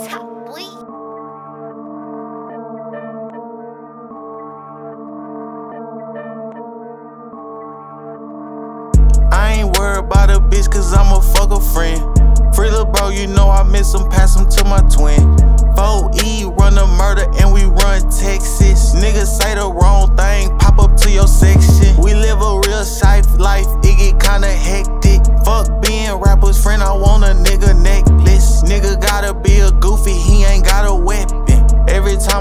I ain't worried about a bitch cause I'ma fuck a friend. Freeloader, you know I miss him, pass them to my twin. 4E, run the murder, and we run Texas.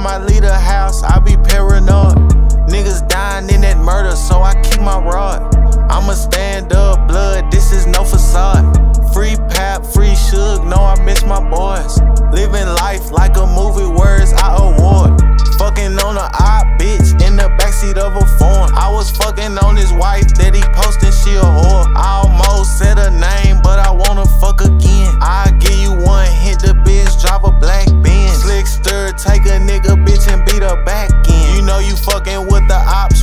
I leave the house, I be paranoid. Niggas dying in that murder, so I keep my rod. I'ma stand up, blood, this is no facade. Free pap, free sug, no, I miss my boys. Living life like a movie. nigga bitch and beat her back in. You know you fucking with the ops.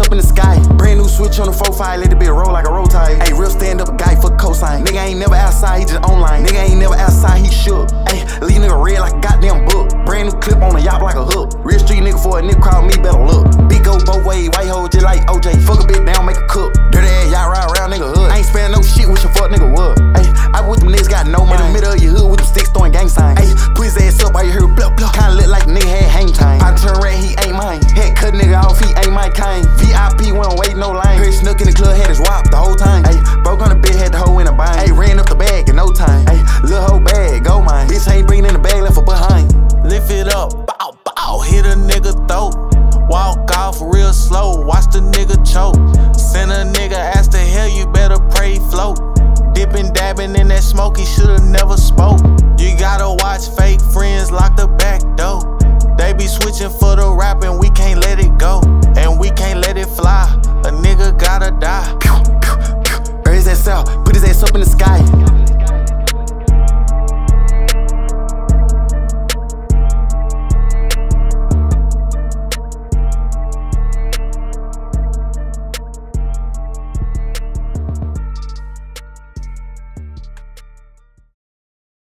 up in the sky. Brand new switch on the 4-5, let it be a roll like a roll tide. Hey, real stand up guy, fuck cosign. Nigga ain't never outside, he just online. Nigga ain't never outside, he shook. Hey, leave nigga red like a goddamn book. Brand new clip on a yacht like a hook. Real street nigga for a nigga crowd, me better look. Big go both ways, white hole just like OJ. Fuck a bit down, make a cook. slow, watch the nigga choke. Send a nigga ass to hell, you better pray float. Dipping, dabbing in that smoke, he should